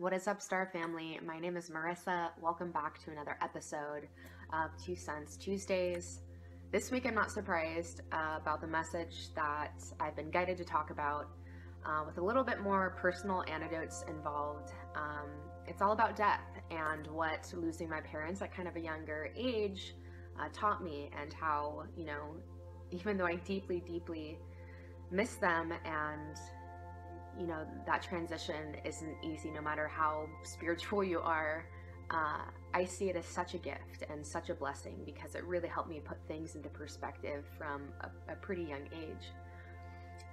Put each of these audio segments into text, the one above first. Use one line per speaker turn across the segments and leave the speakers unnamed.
What is up, Star Family? My name is Marissa. Welcome back to another episode of Two Cents Tuesdays. This week, I'm not surprised uh, about the message that I've been guided to talk about, uh, with a little bit more personal anecdotes involved. Um, it's all about death and what losing my parents at kind of a younger age uh, taught me, and how, you know, even though I deeply, deeply miss them and you know that transition isn't easy no matter how spiritual you are. Uh, i see it as such a gift and such a blessing because it really helped me put things into perspective from a, a pretty young age.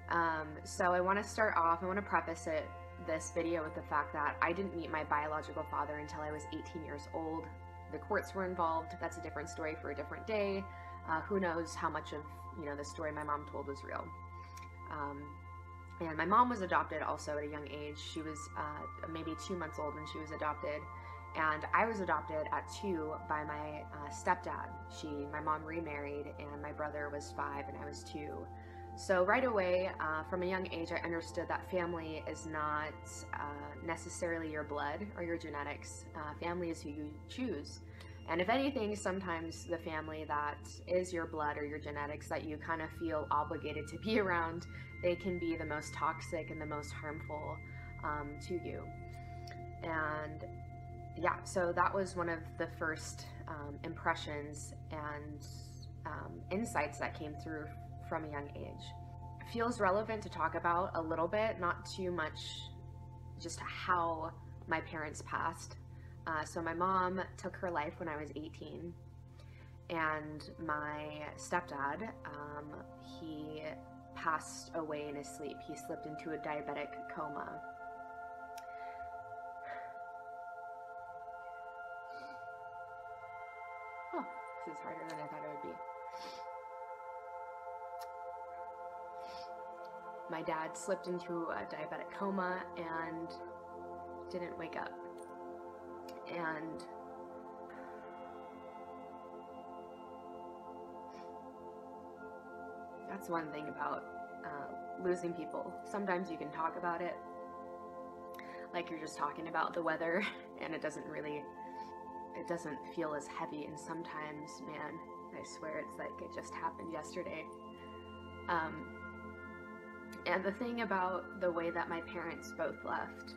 Um, so i want to start off i want to preface it this video with the fact that i didn't meet my biological father until i was 18 years old. The courts were involved that's a different story for a different day. Uh, who knows how much of you know the story my mom told was real. Um, and my mom was adopted also at a young age. She was uh, maybe two months old when she was adopted. And I was adopted at two by my uh, stepdad. She, my mom remarried, and my brother was five and I was two. So right away, uh, from a young age, I understood that family is not uh, necessarily your blood or your genetics. Uh, family is who you choose. And if anything, sometimes the family that is your blood or your genetics that you kind of feel obligated to be around, they can be the most toxic and the most harmful um, to you. And yeah, so that was one of the first um, impressions and um, insights that came through from a young age. Feels relevant to talk about a little bit, not too much just how my parents passed uh, so my mom took her life when I was 18, and my stepdad, um, he passed away in his sleep. He slipped into a diabetic coma. Oh, this is harder than I thought it would be. My dad slipped into a diabetic coma and didn't wake up and that's one thing about uh, losing people. Sometimes you can talk about it like you're just talking about the weather and it doesn't really it doesn't feel as heavy and sometimes man I swear it's like it just happened yesterday um, and the thing about the way that my parents both left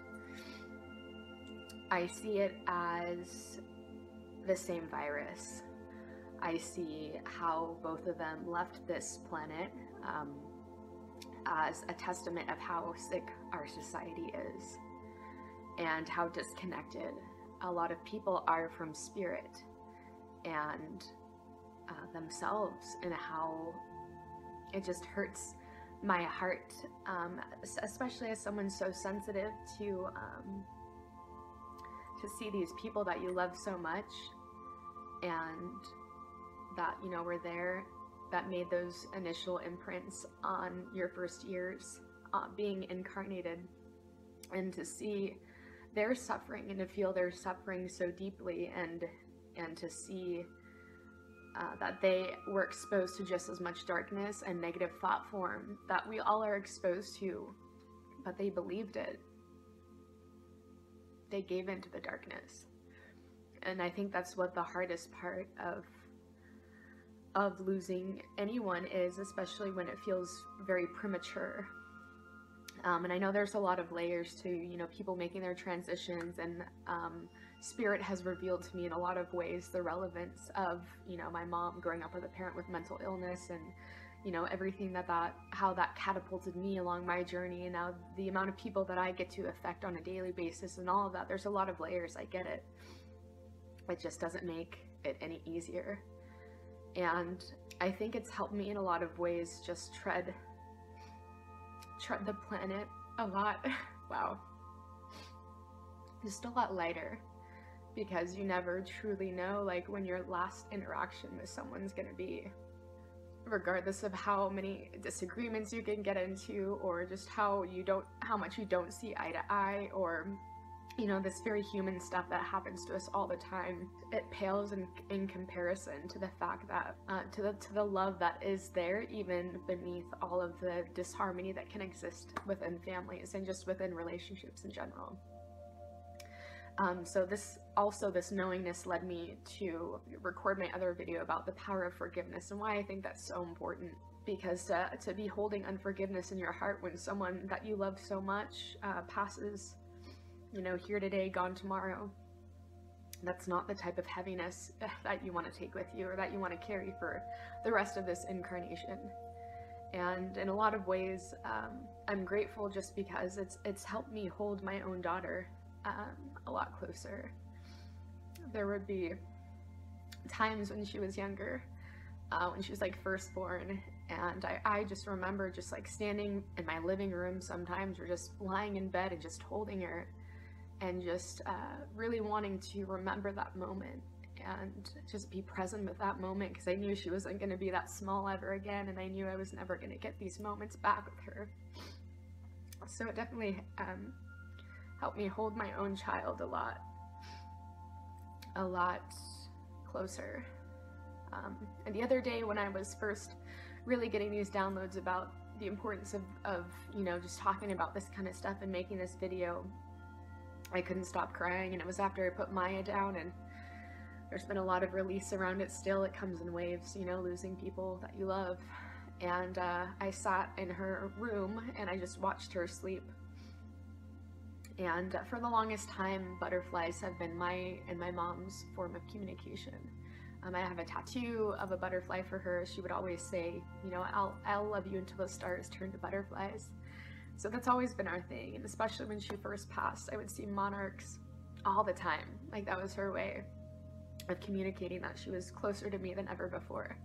I see it as the same virus. I see how both of them left this planet um, as a testament of how sick our society is and how disconnected a lot of people are from spirit and uh, themselves, and how it just hurts my heart, um, especially as someone so sensitive to. Um, to see these people that you love so much and that you know were there that made those initial imprints on your first years uh, being incarnated and to see their suffering and to feel their suffering so deeply and and to see uh, that they were exposed to just as much darkness and negative thought form that we all are exposed to but they believed it they gave into the darkness. And I think that's what the hardest part of of losing anyone is, especially when it feels very premature. Um, and I know there's a lot of layers to, you know, people making their transitions and um, spirit has revealed to me in a lot of ways the relevance of, you know, my mom growing up with a parent with mental illness and you know everything that that how that catapulted me along my journey. And now the amount of people that I get to affect on a daily basis and all of that there's a lot of layers I get it. It just doesn't make it any easier. And I think it's helped me in a lot of ways just tread tread the planet a lot. Wow. Just a lot lighter. Because you never truly know like when your last interaction with someone's gonna be regardless of how many disagreements you can get into or just how you don't how much you don't see eye to eye or you know this very human stuff that happens to us all the time it pales in, in comparison to the fact that uh, to the to the love that is there even beneath all of the disharmony that can exist within families and just within relationships in general Um, so this also this knowingness led me to record my other video about the power of forgiveness and why I think that's so important. Because uh, to be holding unforgiveness in your heart when someone that you love so much uh, passes, you know, here today, gone tomorrow, that's not the type of heaviness that you want to take with you or that you want to carry for the rest of this incarnation. And in a lot of ways, um, I'm grateful just because it's it's helped me hold my own daughter um, a lot closer. There would be times when she was younger, uh, when she was like first born, and I, I just remember just like standing in my living room sometimes or just lying in bed and just holding her and just uh, really wanting to remember that moment and just be present with that moment because I knew she wasn't going to be that small ever again and I knew I was never going to get these moments back with her. So it definitely um, helped me hold my own child a lot, a lot closer. Um, and the other day when I was first really getting these downloads about the importance of, of, you know, just talking about this kind of stuff and making this video, I couldn't stop crying and it was after I put Maya down and there's been a lot of release around it still. It comes in waves, you know, losing people that you love. And uh, I sat in her room and I just watched her sleep. And for the longest time, butterflies have been my and my mom's form of communication. Um, I have a tattoo of a butterfly for her. She would always say, you know, I'll, I'll love you until the stars turn to butterflies. So that's always been our thing. And especially when she first passed, I would see monarchs all the time. Like that was her way of communicating that she was closer to me than ever before.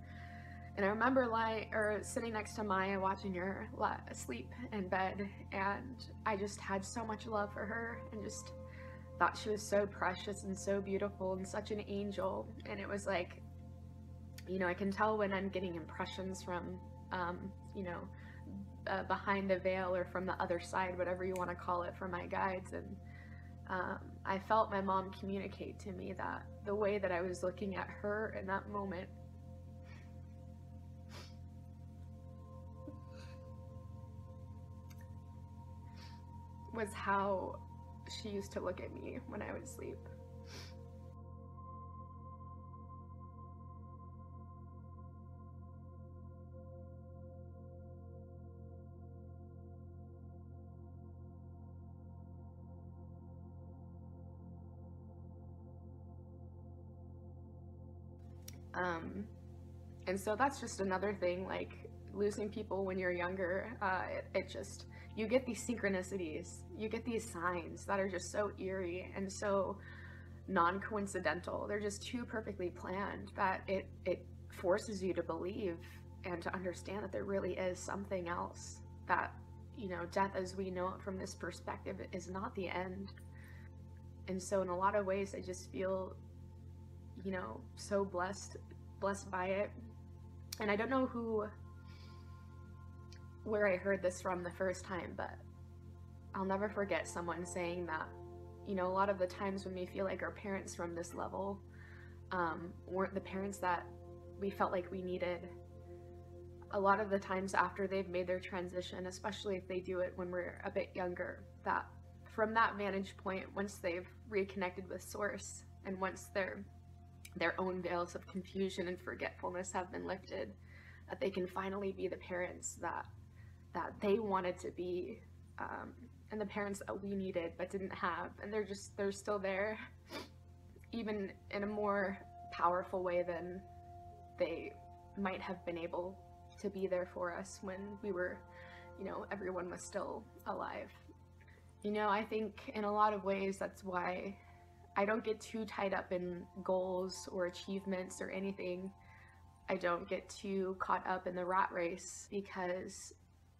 And I remember lying or sitting next to Maya watching her sleep in bed, and I just had so much love for her and just thought she was so precious and so beautiful and such an angel. And it was like, you know, I can tell when I'm getting impressions from, um, you know, uh, behind the veil or from the other side, whatever you want to call it, from my guides. And um, I felt my mom communicate to me that the way that I was looking at her in that moment was how she used to look at me when I would sleep. Um, and so that's just another thing, like losing people when you're younger, uh, it, it just, you get these synchronicities, you get these signs that are just so eerie and so non-coincidental. They're just too perfectly planned that it, it forces you to believe and to understand that there really is something else that, you know, death as we know it from this perspective is not the end. And so in a lot of ways, I just feel you know, so blessed, blessed by it. And I don't know who, where I heard this from the first time, but I'll never forget someone saying that, you know, a lot of the times when we feel like our parents from this level um, weren't the parents that we felt like we needed. A lot of the times after they've made their transition, especially if they do it when we're a bit younger, that from that vantage point, once they've reconnected with Source and once they're their own veils of confusion and forgetfulness have been lifted, that they can finally be the parents that that they wanted to be, um, and the parents that we needed but didn't have, and they're just they're still there, even in a more powerful way than they might have been able to be there for us when we were, you know, everyone was still alive. You know, I think in a lot of ways that's why I don't get too tied up in goals or achievements or anything. I don't get too caught up in the rat race because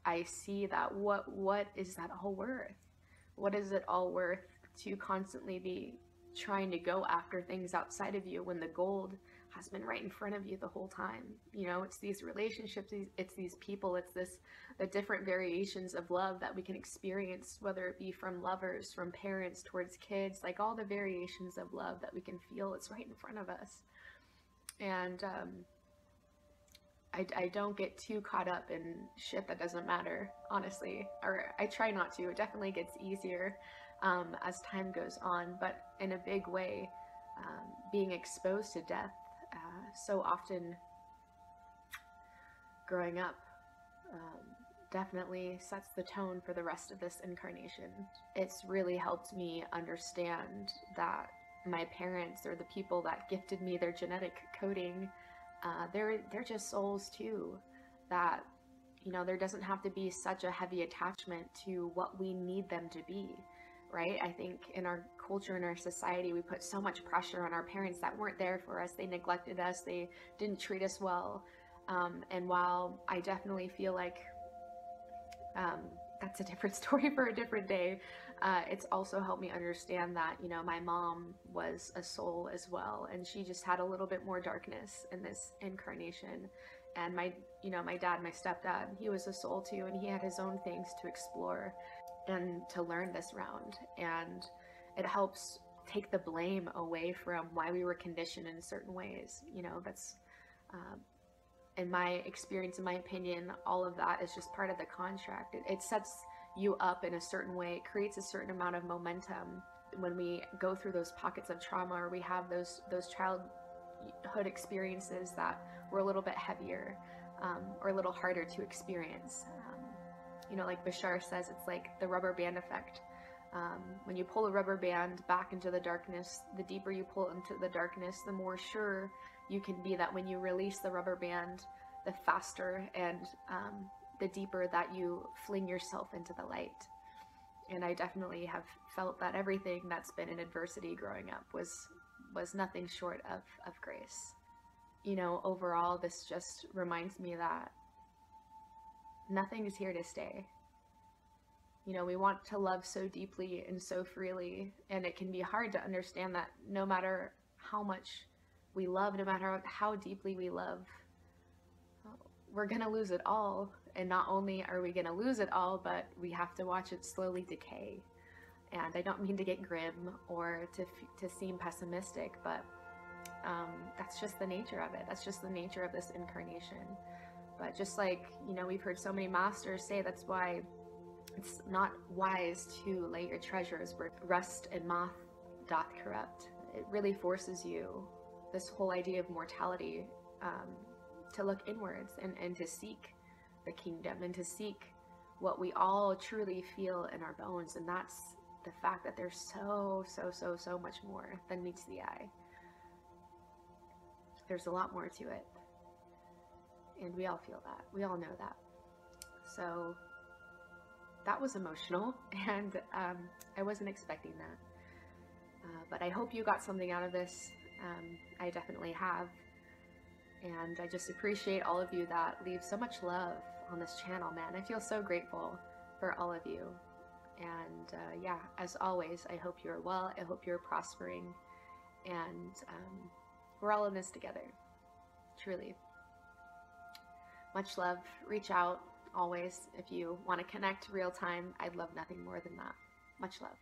I see that what what is that all worth? What is it all worth to constantly be trying to go after things outside of you when the gold has been right in front of you the whole time. You know, it's these relationships, it's these people, it's this the different variations of love that we can experience, whether it be from lovers, from parents towards kids, like all the variations of love that we can feel, it's right in front of us. And um, I, I don't get too caught up in shit that doesn't matter, honestly, or I try not to. It definitely gets easier um, as time goes on, but in a big way, um, being exposed to death uh, so often growing up um, definitely sets the tone for the rest of this incarnation. It's really helped me understand that my parents or the people that gifted me their genetic coding, uh, they're they're just souls too. That you know there doesn't have to be such a heavy attachment to what we need them to be right i think in our culture in our society we put so much pressure on our parents that weren't there for us they neglected us they didn't treat us well um, and while i definitely feel like um, that's a different story for a different day. Uh, it's also helped me understand that, you know, my mom was a soul as well, and she just had a little bit more darkness in this incarnation. And my, you know, my dad, my stepdad, he was a soul too, and he had his own things to explore and to learn this round. And it helps take the blame away from why we were conditioned in certain ways. You know, that's uh, in my experience, in my opinion, all of that is just part of the contract. It, it sets you up in a certain way, it creates a certain amount of momentum when we go through those pockets of trauma or we have those those childhood experiences that were a little bit heavier um, or a little harder to experience. Um, you know, like Bashar says, it's like the rubber band effect. Um, when you pull a rubber band back into the darkness, the deeper you pull into the darkness, the more sure you can be that when you release the rubber band, the faster and um, the deeper that you fling yourself into the light. And I definitely have felt that everything that's been in adversity growing up was was nothing short of, of grace. You know, overall, this just reminds me that nothing is here to stay. You know, we want to love so deeply and so freely, and it can be hard to understand that no matter how much we love, no matter how deeply we love, we're to lose it all. And not only are we going to lose it all, but we have to watch it slowly decay. And I don't mean to get grim or to, to seem pessimistic, but um, that's just the nature of it. That's just the nature of this incarnation. But just like, you know, we've heard so many masters say that's why it's not wise to lay your treasures where rust and moth doth corrupt. It really forces you this whole idea of mortality um, to look inwards and, and to seek the kingdom and to seek what we all truly feel in our bones. And that's the fact that there's so, so, so, so much more than meets the eye. There's a lot more to it. And we all feel that. We all know that. So that was emotional, and um, I wasn't expecting that. Uh, but I hope you got something out of this. Um, I definitely have. And I just appreciate all of you that leave so much love on this channel, man. I feel so grateful for all of you. And uh, yeah, as always, I hope you're well. I hope you're prospering. And um, we're all in this together. Truly. Much love. Reach out always if you want to connect real time. I'd love nothing more than that. Much love.